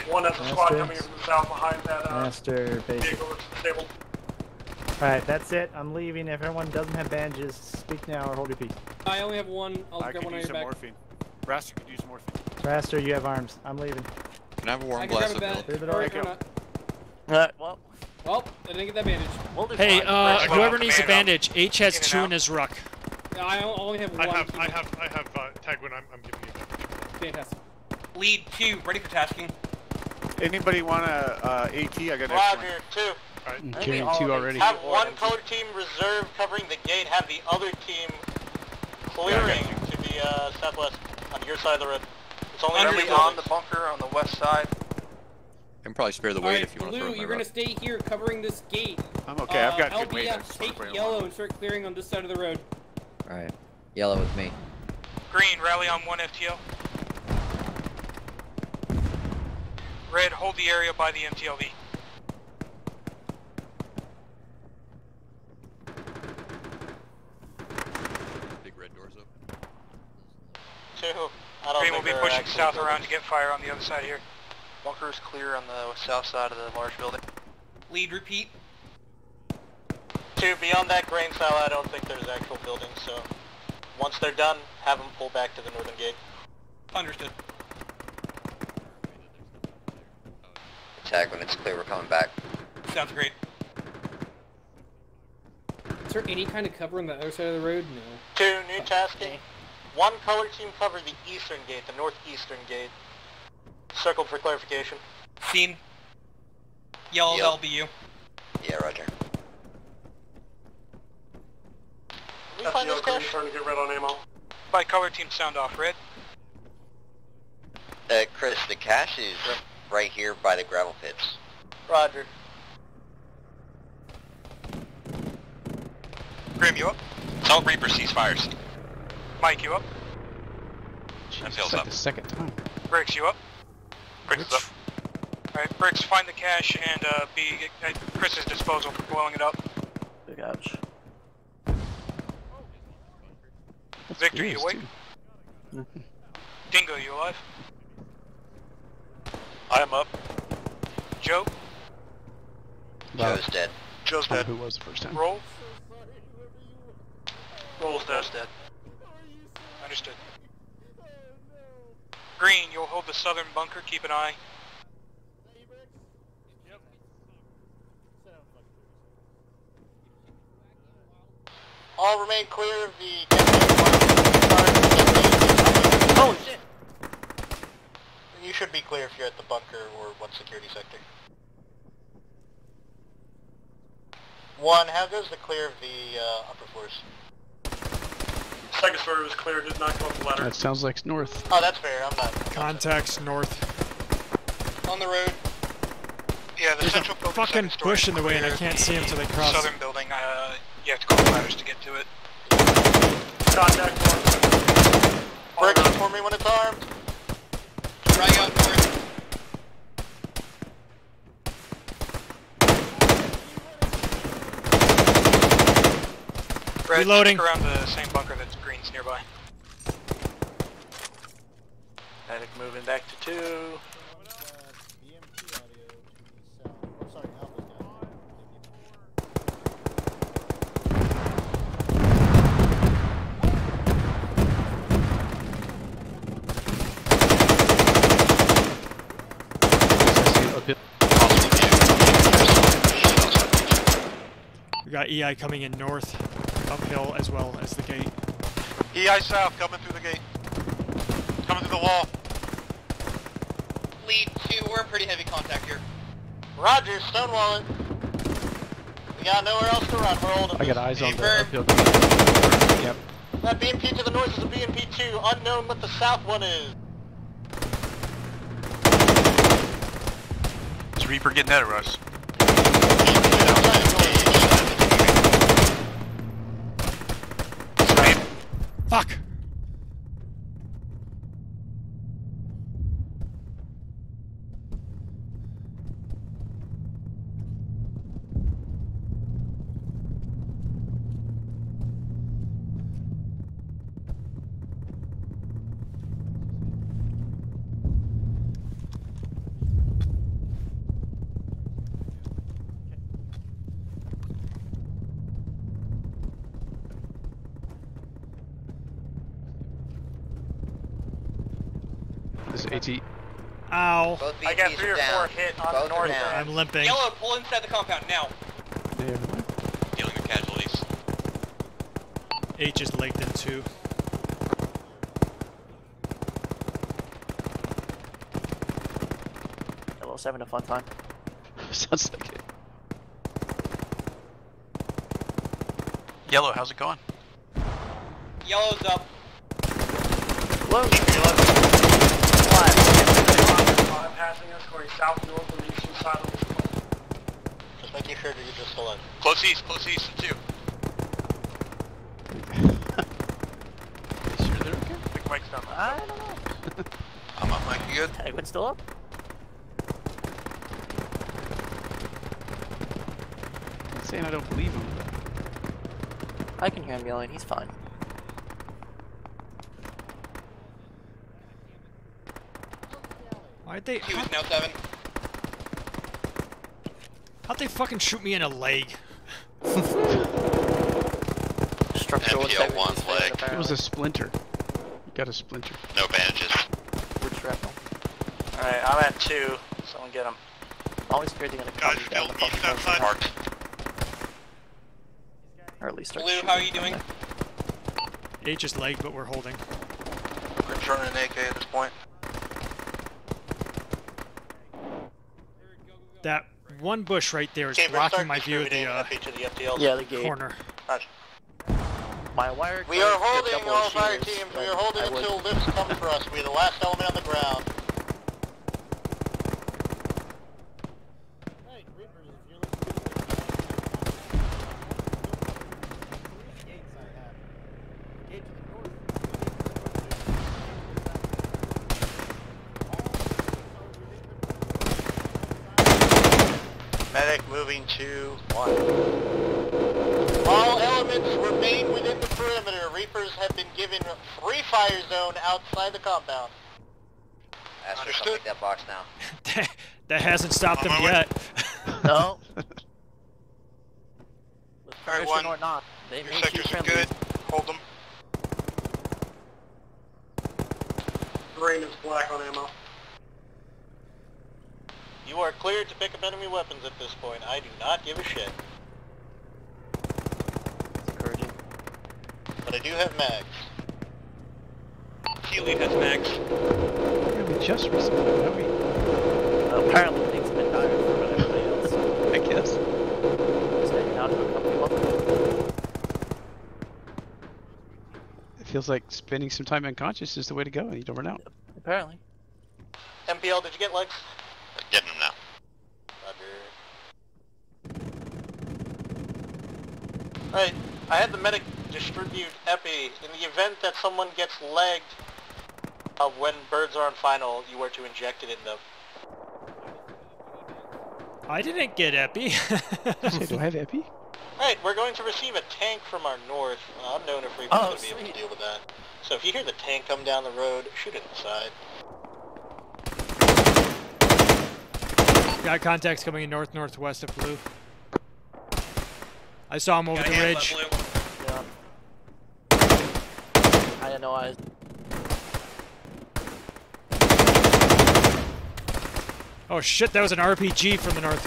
One at the squad coming in from the south behind that uh, Master basic. stable. Alright, that's it. I'm leaving. If everyone doesn't have bandages, speak now or hold your peace. I only have one. I'll I grab one on use your some back. morphine. Raster could use morphine. Raster, you have arms. I'm leaving. Can I have a warm I grab glass a of bat. milk? Through the Or, door. or Go. not. Uh, well, Well, I didn't get that bandage. we'll Hey, uh, Fresh whoever needs a command out. bandage, H has In and two in his ruck. I only have one. I one. have, I have, I have, uh, Tagwin, I'm, I'm giving you that. Fantastic. Lead two, ready for tasking. Anybody want a uh, AT? I got an extra one. Roger, two. Alright. I think Carrying two already. Have one color team reserve covering the gate, have the other team clearing to the uh, southwest on your side of the road. It's only Under early the- on on the bunker on the west side. I can probably spare the weight Alright, if you want to throw Blue, it in you're gonna stay here covering this gate. I'm okay. I've got uh, good weight. I LBF, take yellow and start clearing on this side of the road. Alright. Yellow with me. Green, rally on one FTL. Red, hold the area by the MTLB. Big red doors open. Two. I don't Green will be pushing south buildings. around to get fire on the other side here. Bunker is clear on the south side of the large building. Lead repeat. Two, beyond that grain cell, I don't think there's actual buildings, so once they're done, have them pull back to the northern gate. Understood. Tag when it's clear, we're coming back. Sounds great. Is there any kind of cover on the other side of the road? No. Two, new tasking. One color team cover the eastern gate, the northeastern gate. Circled for clarification. Scene. Yellow, Yep. that'll be you. Yeah, roger. Can we find this cache? to get red on ammo. By color team sound off, red. Uh, Chris, the cache is right here by the gravel pits. Roger. Grim, you up? Tell Reaper ceasefires. Mike, you up? That It's feels like up. the second time. Bricks, you up? Bricks is up. Alright, Bricks, find the cache and uh, be at Chris's disposal for blowing it up. Big ouch. That's Victor, you Graves, awake? too. Dingo, you alive? I am up. Joe? Wow. Joe's dead. Joe's dead. who was the first time? Roll? Roll's dead. Roll's dead. Understood. Green, you'll hold the southern bunker, keep an eye. All remain clear of the... Holy shit! You should be clear if you're at the bunker or one security sector. One, how goes the clear of the uh, upper floors? Second story was clear, did not go up the ladder. That sounds like north. Oh, that's fair, I'm not... Contacts north. On the road. Yeah, the There's a central building fucking bush in the way and I can't see him till they cross. Southern building, uh, you have to go up ladders to get to it. Contact Bricks, inform me when it's armed. Right out north. Red, Reloading. check around the same bunker that's green's nearby. Medic moving back to two. We got EI coming in north, uphill as well as the gate. EI south, coming through the gate. Coming through the wall. Lead two, we're in pretty heavy contact here. Roger, stonewall it. We got nowhere else to run. We're holding I got this. eyes on the Confirm. uphill. Yep. That BMP to the north is a BMP 2. Unknown what the south one is. Is Reaper getting at us? Fuck! Ow. Both I got three or down. four hit on Both the north. Down. I'm limping. Yellow, pull inside the compound now. There. Dealing with casualties. H is legged in two. Yellow's having a fun time. Sounds like it. Yellow, how's it going? Yellow's up. Close. Passing us going south north on the eastern side of the Just making sure to get this select. Close east, close east too. Sure they're okay? I think Mike's down there. I don't know. I'm up, Mike. You good? Tagwin still up? I'm saying I don't believe him. I can hear him yelling. He's fine. Why'd they? He How, was now seven. how'd they fucking shoot me in a leg? Structural NPL integrity one leg. It was a splinter. You got a splinter. No bandages. Wood shrapnel. Alright, I'm at two. Someone get him. Always scared they're gonna come Guys, down still the fucking east road. outside. Marked. Or at least start Blue, how are you doing? there. H is legged, but we're holding. We're running an AK at this point. That one bush right there is Okay, blocking my view of the distributing uh, to the FTL. Yeah, the gate. corner. My wire. We are holding double all fire shooters, teams. We are holding until lifts come for us. We are the last element on the ground. Medic moving to one. All elements remain within the perimeter. Reapers have been given free fire zone outside the compound. Astro, come take that box now. That hasn't stopped them yet. No. With Alright, permission one. or not, they Your may sectors shoot are friendly. good. Hold them. Rain is black on ammo. You are cleared to pick up enemy weapons at this point. I do not give a shit. It's encouraging. But I do have mags. Keely has max. Yeah, we just recently, have we? Well, apparently things have been dire for everybody else. I guess. Staying out for a couple of months. It feels like spending some time unconscious is the way to go, and you don't run out. Apparently. MPL, did you get legs? I'm Getting them now. Alright, I had the medic distribute Epi. In the event that someone gets legged uh, when birds are on final, you are to inject it in them. I didn't get Epi. do I have Epi? Alright, we're going to receive a tank from our north. Uh, unknown if we're oh, going to be able to deal with that. So if you hear the tank come down the road, shoot it in the side. Got contacts coming in north northwest of blue. I saw him over Got the ridge. Yeah. I know I Oh shit, that was an RPG from the north.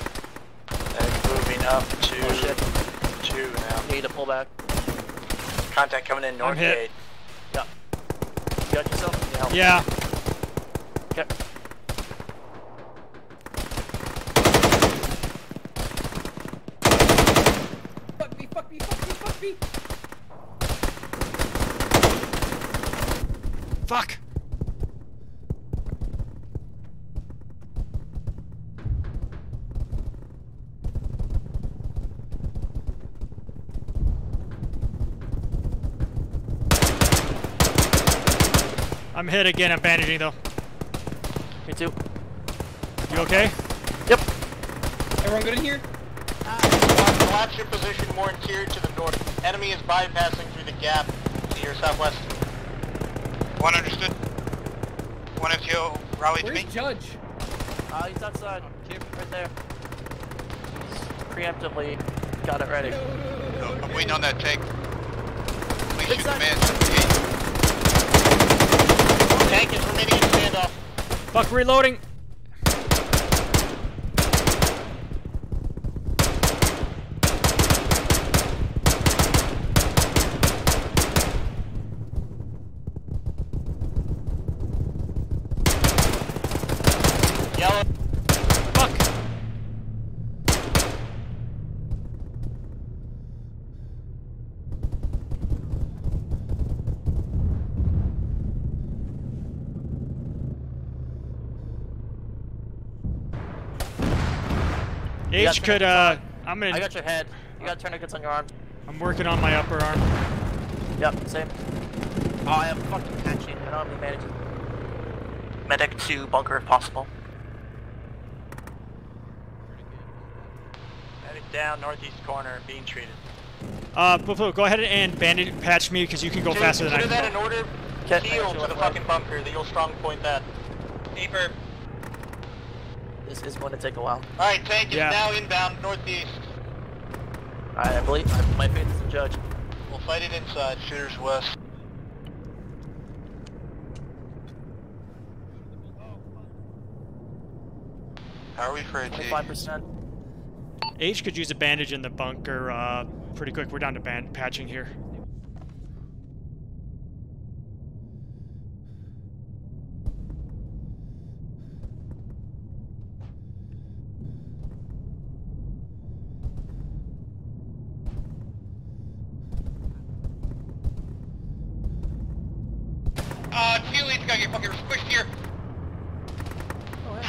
And moving up to Oh shit. two now. Need to pull back. Contact coming in north hit. gate. Yeah. You got yourself? Yeah. help. Yeah. Okay. Fuck me, fuck me, fuck me, fuck me. Fuck. Hit again. I'm bandaging though. Me too. You okay? Yep. Everyone good in here? Collapse your position more interior to the north. Enemy is bypassing through the gap to your southwest. One understood. One FTL, rally to me. Judge? Uh, he's outside. Right there. Preemptively got it ready. No, I'm waiting on that tank. Please shoot Inside. command. Tank is remaining in standoff. Fuck, reloading. Yellow. Fuck. You got H could, uh, I'm gonna, I got your head. You got tourniquets on your arms. I'm working on my upper arm. Yep, same. Oh, I have fucking patching. I don't have any bandages. Medic to bunker if possible. Medic down northeast corner, being treated. Uh, Buffalo, go ahead and bandage patch me because you can go Consider- faster than I consider can. that an order. Okay. Heel to the fucking bunker. That you'll strong point that. Deeper. This is going to take a while. All right, tank is Yeah. now inbound northeast. Alright, I believe I, my faith is the judge. We'll fight it inside. Shooters west. How are we for AT? 25%. H could use a bandage in the bunker uh, pretty quick. We're down to band patching here. Uh, T lead's gotta get fucking squished here.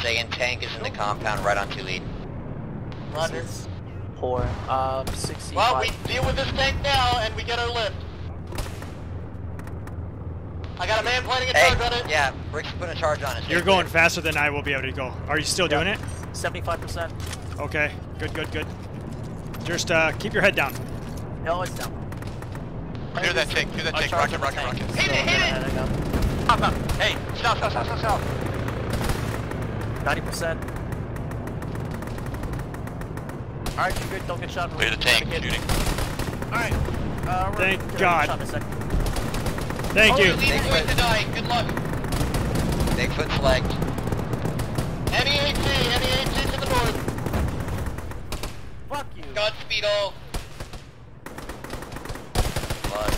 Saying tank is in the compound right on two lead. Roger. Poor. Um, 65. Well, we deal with this tank now, and we get our lift. I got a man planning a Hey, charge on it. yeah, Rick's putting a charge on it. You're going faster than I will be able to go. Are you still doing it? 75%. Okay, good, good, good. Just uh, keep your head down. No, it's down. Clear that tank, clear that tank, charge rocket, rocket, rocket. Hit it, hit it! Pop up. Hey, south, south, south, south, south. 90%. Alright, you're good. Don't get shot. Clear the tank, shooting. Alright. Uh, we're Thank gonna get God. Shot in a second. Thank Only you. lead is to die. Good luck. Bigfoot flagged. Any AT, any AT to the north. Fuck you. Godspeed all. Blood.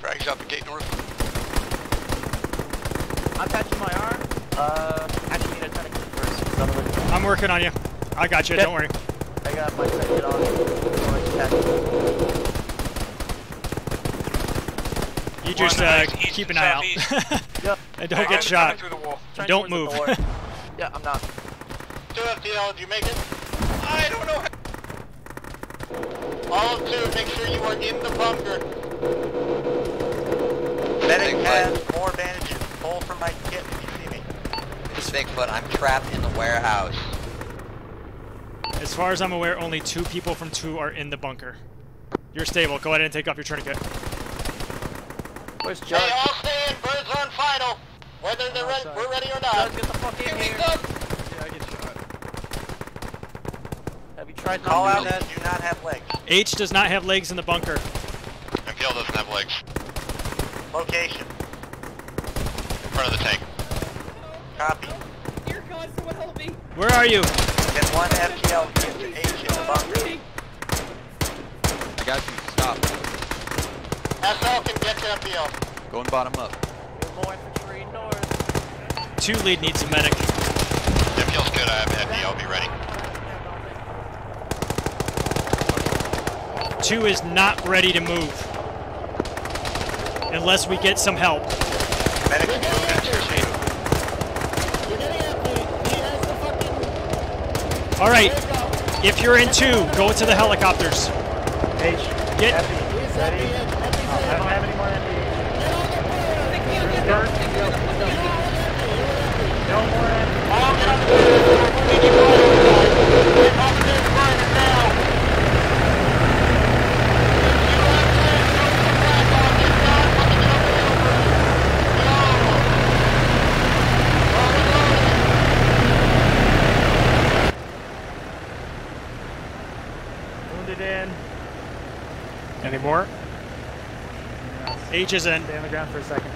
Frags out the gate north. I'm patching my arm. Uh, actually need a tourniquet first. 'cause otherwise- I'm working on you. I got you. Okay. Don't worry. I got my tourniquet on. Going to patch. You just uh, east keep an eye out. Yep. and don't Coming- get shot. coming through the wall. And don't move. the yeah, I'm not. 2 FTL, did you make it? I don't know. All 2, make sure you are in the bunker. Medic has more bandages. Pull from my kit if you see me. It's Bigfoot. I'm trapped in the warehouse. As far as I'm aware, only two people from two are in the bunker. You're stable. Go ahead and take off your tourniquet. Where's Hey, Judge? all stay in Whether they're ready, we're ready or not. Guys, get the fuck in here. Yeah, I get shot. Have you tried Call out to- that do not have legs. H does not have legs in the bunker. MPL doesn't have legs. Location. In front of the tank. Copy. Dear God, someone help me. Where are you? Get one FTL I got you. Stop. SL can get to FTL. Going bottom up. More infantry north. Two lead needs a medic. MPL's good. I have FD. I'll be ready. Two is not ready to move. Unless we get some help. Medic can move into two. You're getting empty. He has the fucking... Alright, if you're in two, go to the helicopters. H. Get empty. Empty's I don't have any more empty. No more empty. All get on the board. We need fire. Get officers burning now. Wounded in. Any more? H is in. Stay on the ground for a second.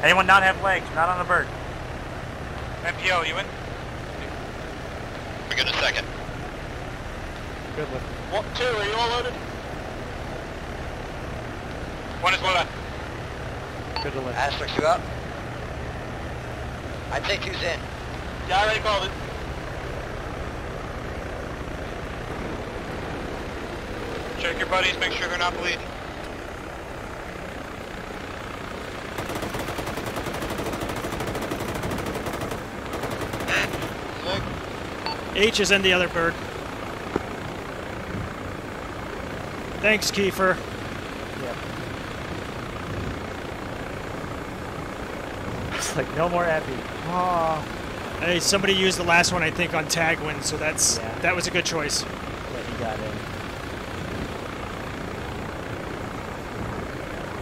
Anyone not have legs? Not on the bird. MPO, you in? We good in a second. Good lift. One, two, are you all loaded? One is loaded. Good to lift. Asterix, you up? I'd say two's in. Yeah, I already called it. Check your buddies, make sure they're not bleeding. H is in the other bird. Thanks, Kiefer. Yep. It's like no more epi. Oh. Hey, somebody used the last one, I think, on Tagwin, so that's Yeah. that was a good choice. What he got in.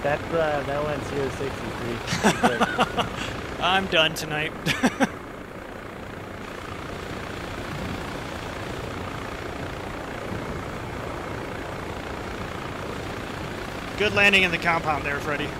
That uh, that went 063. I'm done tonight. Good landing in the compound there, Freddy.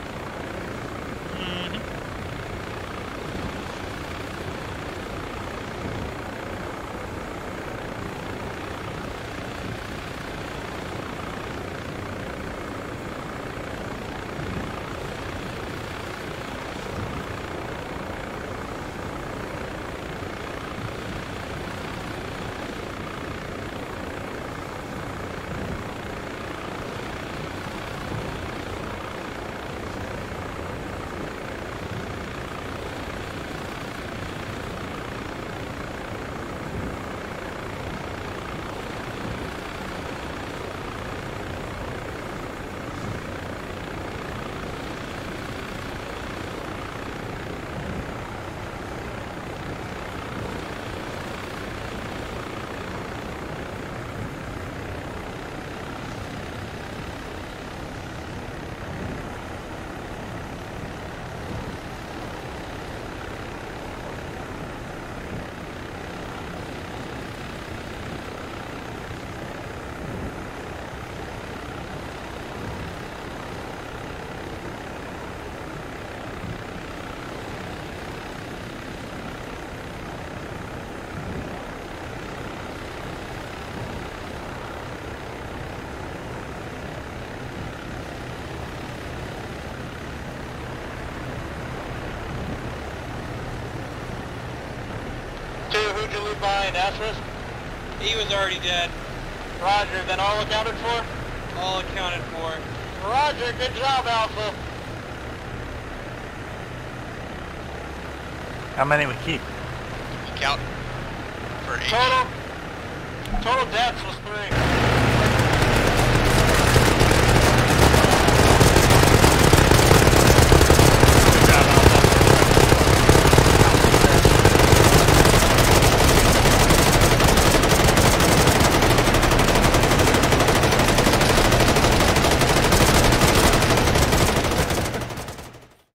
Two, who'd leave behind, Asterisk? He was already dead. Roger, then all accounted for? All accounted for. Roger, good job, Alpha. How many we keep? Count for eight. Total, total deaths was three.